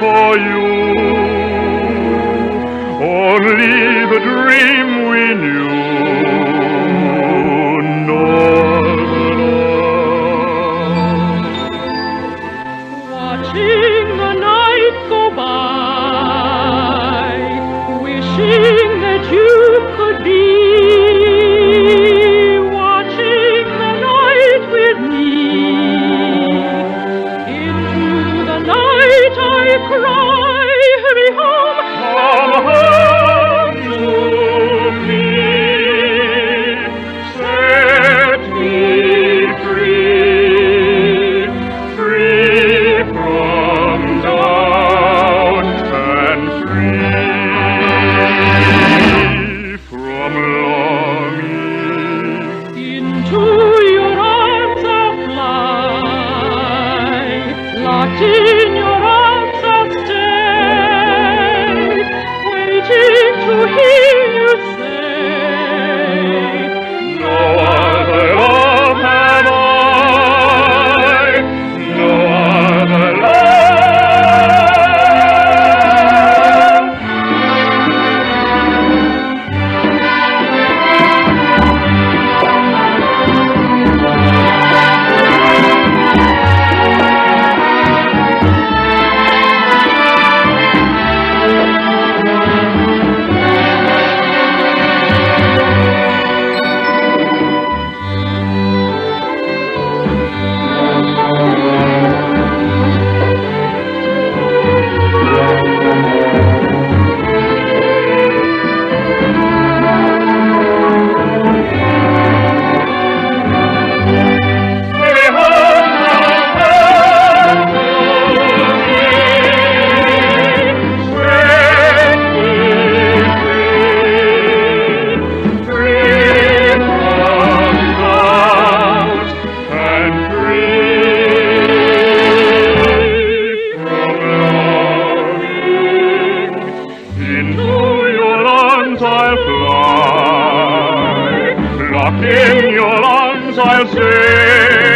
for you. Only the dream we knew. Watching the night go by, arms I'll stay, waiting to hear I'll fly. Locked in your arms, I'll stay.